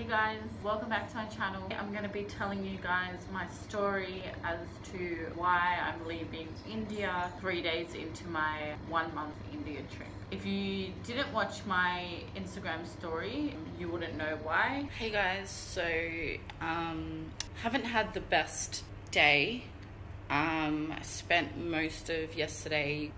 Hey guys, welcome back to my channel. I'm to be telling you guys my story as to why I'm leaving India three days into my one month India trip. If you didn't watch my Instagram story, you wouldn't know why. Hey guys, so um, haven't had the best day. Um, I spent most of yesterday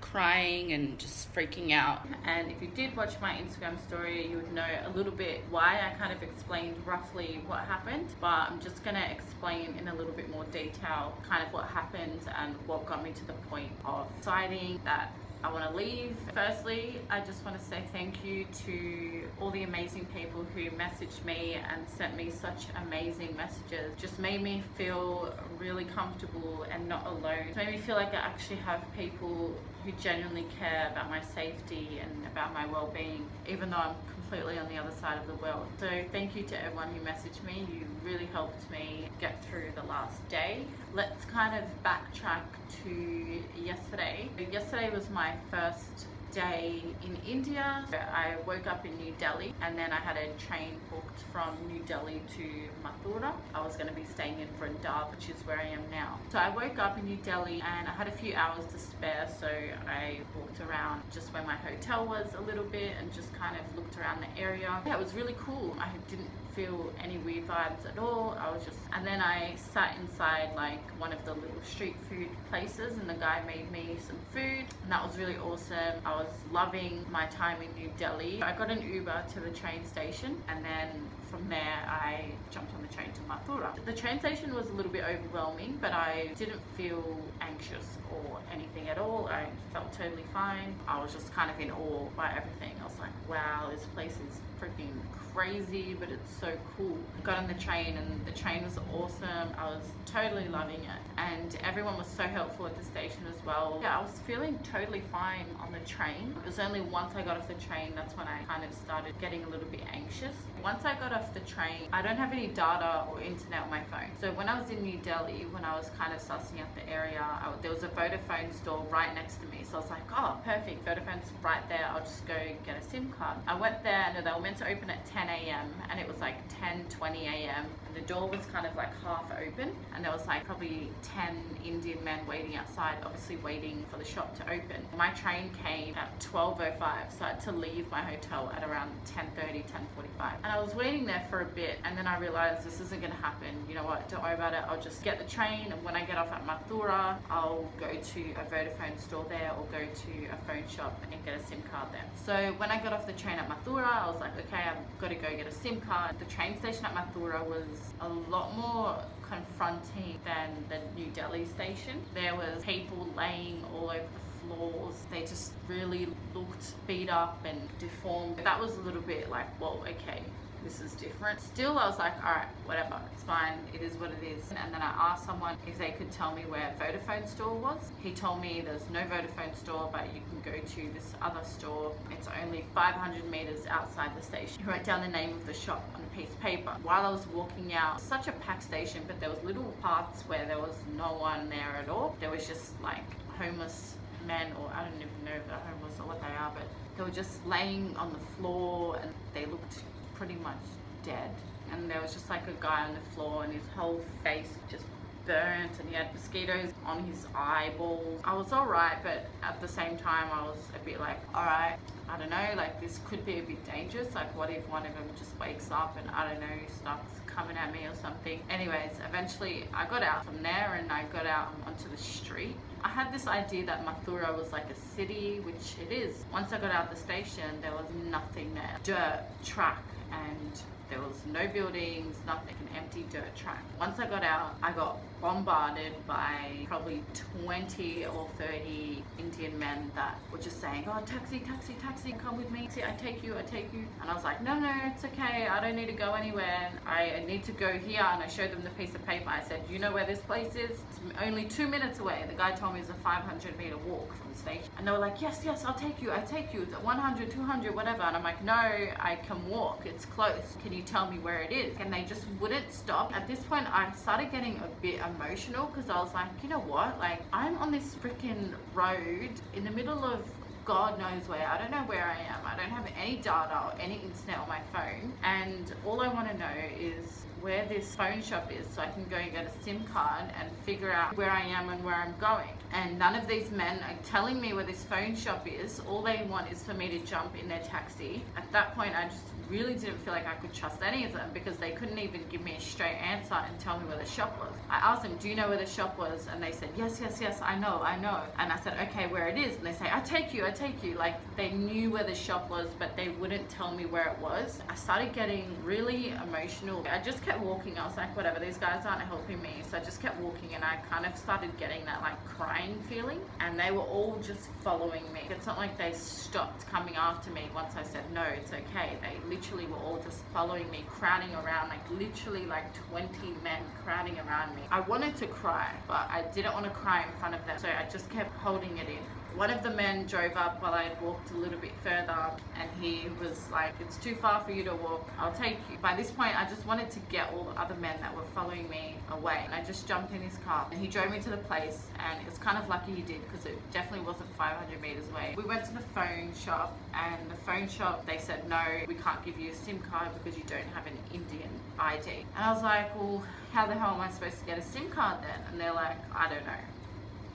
crying and just freaking out. And if you did watch my Instagram story, you would know a little bit why I kind of explained roughly what happened. But I'm just gonna explain in a little bit more detail kind of what happened and what got me to the point of deciding that I want to leave. Firstly, I just want to say thank you to all the amazing people who messaged me and sent me such amazing messages. Just made me feel really comfortable and not alone. It made me feel like I actually have people who genuinely care about my safety and about my well-being, even though I'm completely on the other side of the world. So thank you to everyone who messaged me. You really helped me get through the last day. Let's kind of backtrack to yesterday. Yesterday was my first day in India. I woke up in New Delhi and then I had a train booked from New Delhi to Mathura. I was going to be staying in Vrindavan, which is where I am now. So I woke up in New Delhi and I had a few hours to spare so I walked around just where my hotel was a little bit and just kind of looked around the area. Yeah, it was really cool. I didn't feel any weird vibes at all. I was just, and then I sat inside like one of the little street food places and the guy made me some food and that was really awesome. I was loving my time in New Delhi. I got an Uber to the train station and then from there I jumped on the train to Mathura. The train station was a little bit overwhelming but I didn't feel anxious or anything at all. I felt totally fine. I was just kind of in awe by everything. I was like wow this place is freaking crazy but it's so cool. Got on the train and the train was awesome. I was totally loving it and everyone was so helpful at the station as well. Yeah, I was feeling totally fine on the train. It was only once I got off the train that's when I kind of started getting a little bit anxious. Once I got off the train, I don't have any data or internet on my phone. So when I was in New Delhi, when I was kind of sussing out the area, I, there was a Vodafone store right next to me. So I was like, oh, perfect, Vodafone's right there. I'll just go get a SIM card. I went there and they were meant to open at 10 a.m. and it was like 10, 20 a.m. The door was kind of like half open and there was like probably 10 Indian men waiting outside, obviously waiting for the shop to open. My train came at 12.05, so I had to leave my hotel at around 10.30, 10.45. And I was waiting there for a bit and then I realized this isn't gonna happen. You know what, don't worry about it. I'll just get the train and when I get off at Mathura, I'll go to a Vodafone store there or go to a phone shop and get a SIM card there. So when I got off the train at Mathura, I was like, okay, I've got to go get a SIM card. The train station at Mathura was a lot more confronting than the New Delhi station. There was people laying all over the floors. They just really looked beat up and deformed. That was a little bit like, whoa, okay, this is different. Still, I was like, all right, whatever, it's fine, it is what it is. And then I asked someone if they could tell me where Vodafone store was. He told me there's no Vodafone store, but you can go to this other store. It's only 500 meters outside the station. He wrote down the name of the shop on a piece of paper. While I was walking out, such a packed station, but there was little parts where there was no one there at all. There was just like homeless men, or I don't even know if they're homeless or what they are, but they were just laying on the floor and they looked pretty much dead. And there was just like a guy on the floor and his whole face just burnt and he had mosquitoes on his eyeballs. I was alright, but at the same time I was a bit like, alright, I don't know, like this could be a bit dangerous. Like what if one of them just wakes up and I don't know, starts coming at me or something. Anyways, eventually I got out from there and I got out onto the street. I had this idea that Mathura was like a city, which it is. Once I got out the station, there was nothing there. Dirt, track, and there was no buildings, nothing, an empty dirt track. Once I got out, I got bombarded by probably 20 or 30 Indian men that were just saying, oh, taxi, taxi, taxi, come with me. See, I take you, I take you. And I was like, no, no, it's okay. I don't need to go anywhere. I need to go here. And I showed them the piece of paper. I said, you know where this place is? It's only two minutes away. The guy told me it's a 500 meter walk from the station. And they were like, yes, yes, I'll take you. I take you. 100, 200, whatever. And I'm like, no, I can walk. It's close. Can you tell me where it is? And they just wouldn't stop. At this point, I started getting a bit emotional because I was like, you know what? Like, I'm on this freaking road in the middle of God knows where. I don't know where I am. I don't have any data or any internet on my phone. And all I want to know is where this phone shop is so I can go and get a SIM card and figure out where I am and where I'm going. And none of these men are telling me where this phone shop is. All they want is for me to jump in their taxi. At that point, I just really didn't feel like I could trust any of them because they couldn't even give me a straight answer and tell me where the shop was. I asked them, do you know where the shop was? And they said, yes, yes, yes, I know, I know. And I said, okay, where it is? And they say, I take you, I take you. Like they knew where the shop was, but they wouldn't tell me where it was. I started getting really emotional. I just kept walking. I was like, whatever, these guys aren't helping me. So I just kept walking and I kind of started getting that like crying feeling. And they were all just following me. It's not like they stopped coming after me once I said, no, it's okay. They literally were all just following me, crowding around, like literally like 20 men crowding around me. I wanted to cry, but I didn't want to cry in front of them. So I just kept holding it in. One of the men drove up while I had walked a little bit further and he was like, it's too far for you to walk, I'll take you. By this point, I just wanted to get all the other men that were following me away. And I just jumped in his car and he drove me to the place and it's kind of lucky he did because it definitely wasn't 500 meters away. We went to the phone shop and the phone shop, they said, no, we can't give you a SIM card because you don't have an Indian ID. And I was like, well, how the hell am I supposed to get a SIM card then? And they're like, I don't know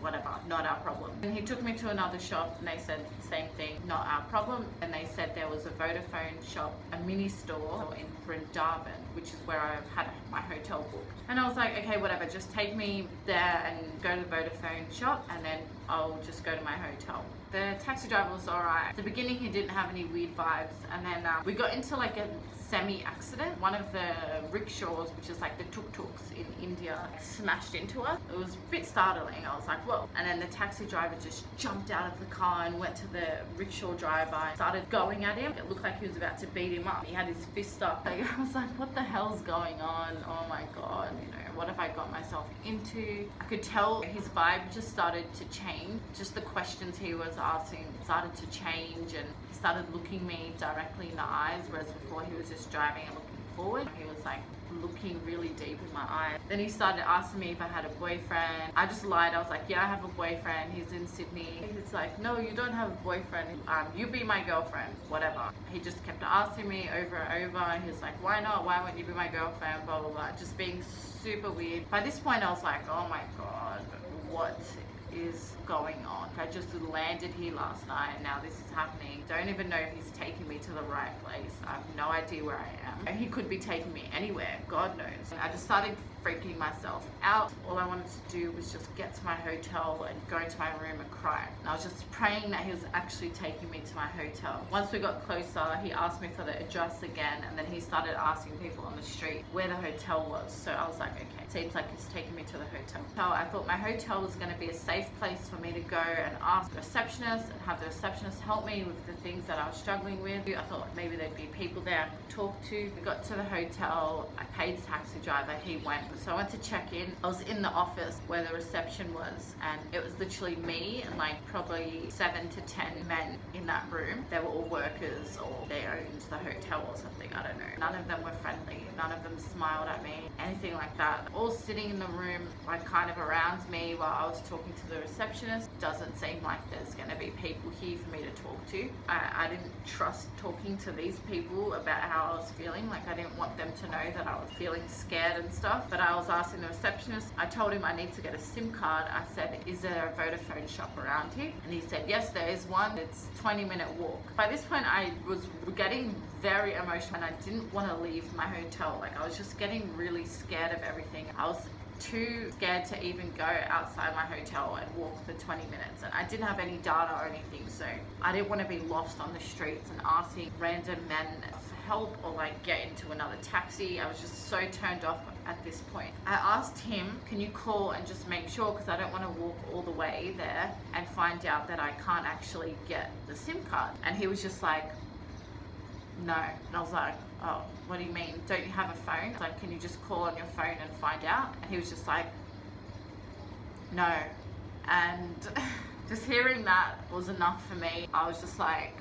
whatever, not our problem. And he took me to another shop and they said same thing, not our problem. And they said there was a Vodafone shop, a mini store in Vrindavan, which is where I had my hotel booked. And I was like, okay, whatever, just take me there and go to the Vodafone shop and then I'll just go to my hotel. The taxi driver was alright. At the beginning he didn't have any weird vibes and then uh, we got into like a semi-accident. One of the rickshaws, which is like the tuk-tuks in India, smashed into us. It was a bit startling. I was like, whoa. And then the taxi driver just jumped out of the car and went to the rickshaw driver and started going at him. It looked like he was about to beat him up. He had his fist up. I was like, what the hell's going on? Oh my God, you know, what have I got myself into? I could tell his vibe just started to change. Just the questions he was asking started to change and he started looking me directly in the eyes, whereas before he was just driving and looking forward. He was like looking really deep in my eyes. Then he started asking me if I had a boyfriend. I just lied. I was like, yeah, I have a boyfriend. He's in Sydney. He's like, no, you don't have a boyfriend. Um, you be my girlfriend, whatever. He just kept asking me over and over. He's like, why not? Why won't you be my girlfriend? Blah, blah, blah. Just being super weird. By this point, I was like, oh my God, what is going on. I just landed here last night and now this is happening. Don't even know if he's taking me to the right place. I have no idea where I am. He could be taking me anywhere, God knows. I just started freaking myself out. All I wanted to do was just get to my hotel and go into my room and cry. And I was just praying that he was actually taking me to my hotel. Once we got closer, he asked me for the address again and then he started asking people on the street where the hotel was. So I was like, okay, seems like he's taking me to the hotel. So I thought my hotel was going to be a safe place for me to go and ask the receptionist and have the receptionist help me with the things that I was struggling with. I thought maybe there'd be people there I could talk to. We got to the hotel, I paid the taxi driver, he went. So I went to check in. I was in the office where the reception was and it was literally me and like probably seven to 10 men in that room. They were all workers or they owned the hotel or something, I don't know. None of them were friendly. None of them smiled at me, anything like that. All sitting in the room like kind of around me while I was talking to the receptionist. Doesn't seem like there's gonna be people here for me to talk to. I, I didn't trust talking to these people about how I was feeling. Like I didn't want them to know that I was feeling scared and stuff. But I was asking the receptionist, I told him I need to get a SIM card. I said, is there a Vodafone shop around here? And he said, yes, there is one. It's 20 minute walk. By this point, I was getting very emotional and I didn't want to leave my hotel. Like I was just getting really scared of everything. I was too scared to even go outside my hotel and walk for 20 minutes and I didn't have any data or anything so I didn't want to be lost on the streets and asking random men for help or like get into another taxi. I was just so turned off at this point. I asked him can you call and just make sure? Because I don't want to walk all the way there and find out that I can't actually get the SIM card. And he was just like no and I was like oh, what do you mean? Don't you have a phone? Like, can you just call on your phone and find out? And he was just like, no. And just hearing that was enough for me. I was just like,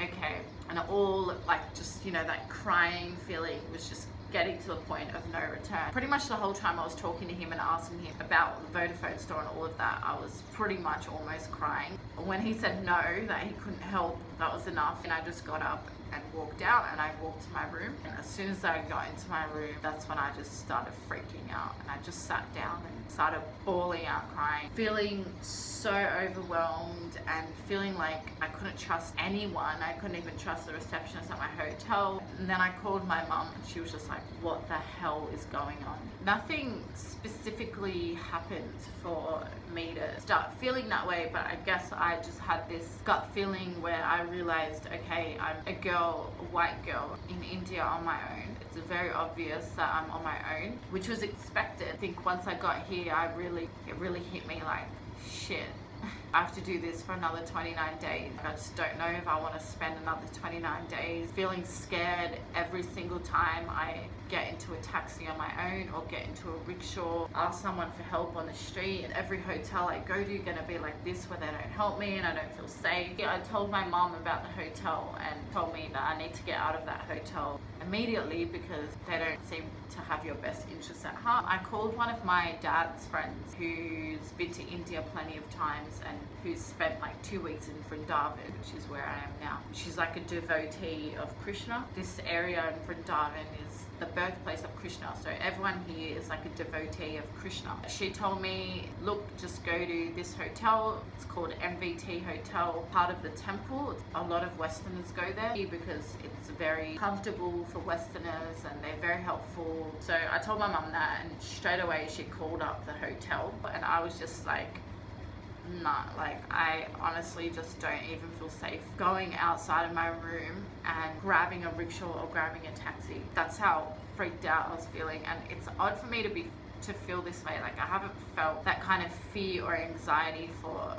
okay. And all like just, you know, that crying feeling was just getting to the point of no return. Pretty much the whole time I was talking to him and asking him about the Vodafone store and all of that, I was pretty much almost crying. When he said no, that he couldn't help, that was enough. And I just got up and walked out and I walked to my room. And as soon as I got into my room, that's when I just started freaking out. And I just sat down and started bawling out, crying, feeling so overwhelmed and feeling like I couldn't trust anyone. I couldn't even trust the receptionist at my hotel. And then I called my mum and she was just like, what the hell is going on? Nothing specifically happened for me to start feeling that way, but I guess I just had this gut feeling where I realized, okay, I'm a girl, a white girl in India on my own. It's very obvious that I'm on my own, which was expected. I think once I got here, I really, it really hit me like, shit, I have to do this for another 29 days. I just don't know if I want to spend another 29 days feeling scared every single time I get into a taxi on my own or get into a rickshaw, ask someone for help on the street. Every hotel I go to gonna be like this where they don't help me and I don't feel safe. I told my mom about the hotel and told me that I need to get out of that hotel immediately because they don't seem to have your best interests at heart. I called one of my dad's friends who's been to India plenty of times and who's spent like two weeks in Vrindavan, which is where I am now. She's like a devotee of Krishna. This area in Vrindavan is the birthplace of Krishna. So everyone here is like a devotee of Krishna. She told me, look, just go to this hotel. It's called MVT Hotel, part of the temple. A lot of Westerners go there because it's very comfortable for Westerners and they're very helpful. So I told my mum that and straight away she called up the hotel and I was just like, nah, like I honestly just don't even feel safe going outside of my room and grabbing a rickshaw or grabbing a taxi. That's how freaked out I was feeling and it's odd for me to be to feel this way. Like I haven't felt that kind of fear or anxiety for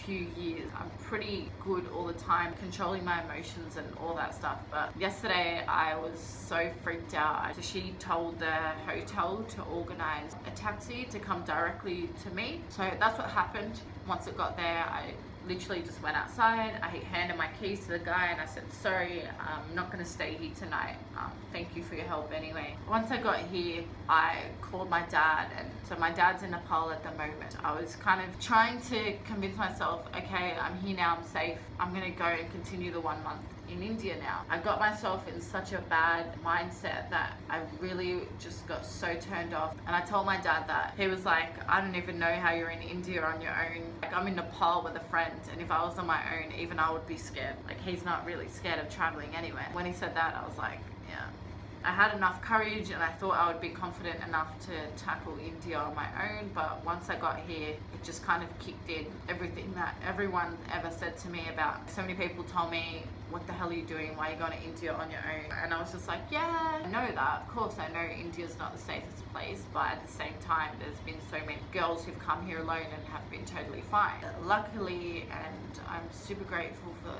few years. I'm pretty good all the time controlling my emotions and all that stuff. But yesterday I was so freaked out. So she told the hotel to organize a taxi to come directly to me. So that's what happened. Once it got there, I literally just went outside. I handed my keys to the guy and I said, sorry, I'm not gonna stay here tonight. Um, thank you for your help anyway. Once I got here, I called my dad and so my dad's in Nepal at the moment. I was kind of trying to convince myself, okay, I'm here now, I'm safe. I'm gonna go and continue the one month in India now. I got myself in such a bad mindset that I really just got so turned off. And I told my dad that. He was like, I don't even know how you're in India on your own. Like I'm in Nepal with a friend and if I was on my own, even I would be scared. Like he's not really scared of traveling anywhere. When he said that, I was like, yeah. I had enough courage and I thought I would be confident enough to tackle India on my own but once I got here it just kind of kicked in everything that everyone ever said to me about so many people told me what the hell are you doing? Why are you going to India on your own? And I was just like, yeah, I know that. Of course, I know India's not the safest place, but at the same time, there's been so many girls who've come here alone and have been totally fine. Luckily, and I'm super grateful for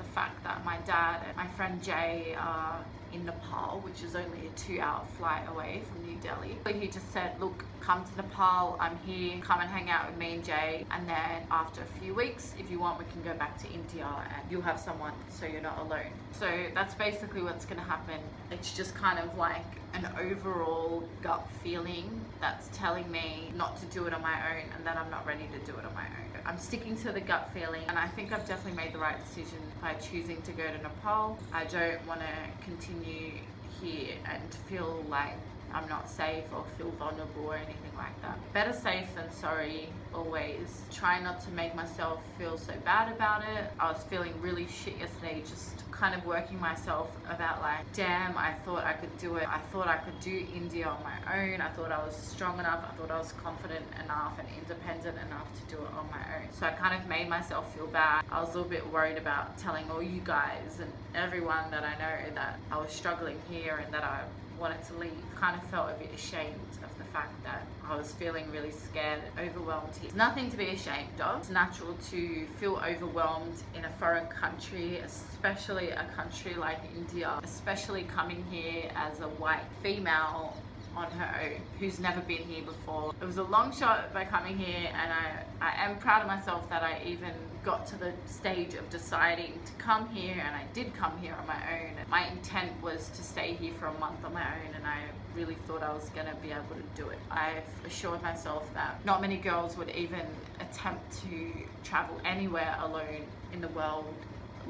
the fact that my dad and my friend Jay are in Nepal, which is only a two hour flight away from New Delhi. But he just said, look, come to Nepal, I'm here, come and hang out with me and Jay. And then after a few weeks, if you want, we can go back to India and you'll have someone so you're not alone. So that's basically what's gonna happen. It's just kind of like an overall gut feeling that's telling me not to do it on my own and that I'm not ready to do it on my own. I'm sticking to the gut feeling and I think I've definitely made the right decision by choosing to go to Nepal. I don't want to continue here and feel like I'm not safe or feel vulnerable or anything like that. Better safe than sorry always. Try not to make myself feel so bad about it. I was feeling really shit yesterday just kind of working myself about like, damn, I thought I could do it. I thought I could do India on my own. I thought I was strong enough. I thought I was confident enough and independent enough to do it on my own. So I kind of made myself feel bad. I was a little bit worried about telling all you guys and everyone that I know that I was struggling here and that I wanted to leave. Kind of felt a bit ashamed of the fact that I was feeling really scared and overwhelmed. It's nothing to be ashamed of. It's natural to feel overwhelmed in a foreign country, especially a country like India, especially coming here as a white female on her own who's never been here before. It was a long shot by coming here and I, I am proud of myself that I even got to the stage of deciding to come here and I did come here on my own. My intent was to stay here for a month on my own and I really thought I was to be able to do it. I've assured myself that not many girls would even attempt to travel anywhere alone in the world,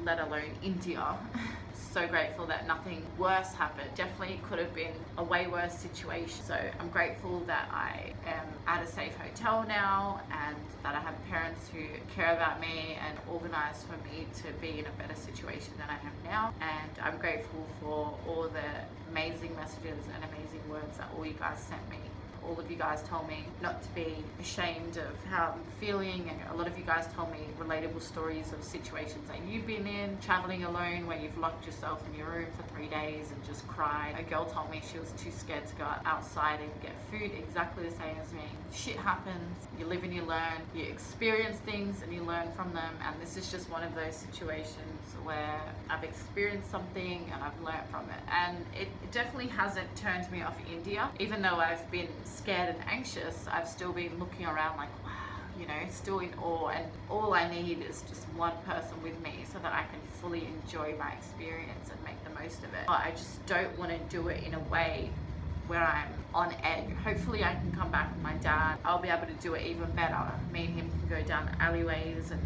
let alone India. so grateful that nothing worse happened. Definitely could have been a way worse situation. So I'm grateful that I am at a safe hotel now and that I have parents who care about me and organize for me to be in a better situation than I am now. And I'm grateful for all the amazing messages and amazing words that all you guys sent me all of you guys told me not to be ashamed of how I'm feeling and a lot of you guys told me relatable stories of situations that you've been in, traveling alone where you've locked yourself in your room for three days and just cried. A girl told me she was too scared to go outside and get food exactly the same as me. Shit happens, you live and you learn, you experience things and you learn from them and this is just one of those situations where I've experienced something and I've learned from it and it definitely hasn't turned me off India even though I've been scared and anxious, I've still been looking around like, wow, you know, still in awe. And all I need is just one person with me so that I can fully enjoy my experience and make the most of it. But I just don't want to do it in a way where I'm on edge. Hopefully I can come back with my dad. I'll be able to do it even better. Me and him can go down alleyways and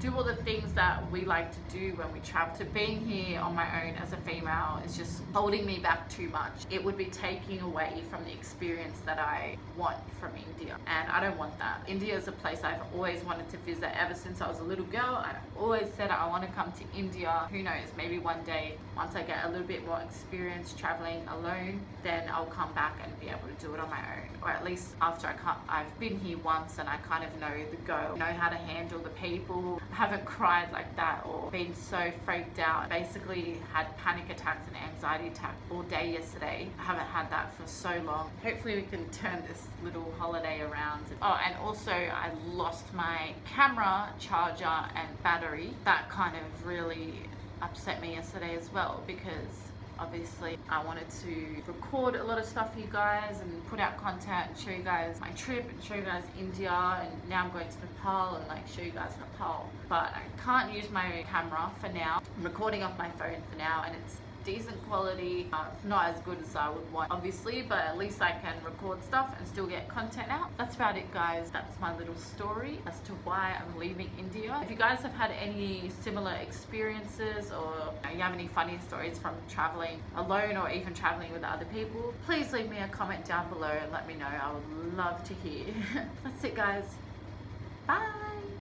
do all the things that we like to do when we travel. To being here on my own as a female is just holding me back too much. It would be taking away from the experience that I want from India. And I don't want that. India is a place I've always wanted to visit ever since I was a little girl. I've always said I want to come to India. Who knows, maybe one day, once I get a little bit more experience traveling alone, then I'll come back and be able to do it on my own. Or at least after I I've been here once and I kind of know the go, know how to handle the people, haven't cried like that or been so freaked out. Basically had panic attacks and anxiety attacks all day yesterday. I haven't had that for so long. Hopefully we can turn this little holiday around. Oh, and also I lost my camera, charger and battery. That kind of really upset me yesterday as well because obviously I wanted to record a lot of stuff for you guys and put out content and show you guys my trip and show you guys India and now I'm going to Nepal and like show you guys Nepal. But I can't use my camera for now. I'm recording off my phone for now and it's decent quality, uh, not as good as I would want obviously, but at least I can record stuff and still get content out. That's about it guys. That's my little story as to why I'm leaving India. If you guys have had any similar experiences or you have any funny stories from traveling alone or even traveling with other people, please leave me a comment down below and let me know. I would love to hear. That's it guys. Bye.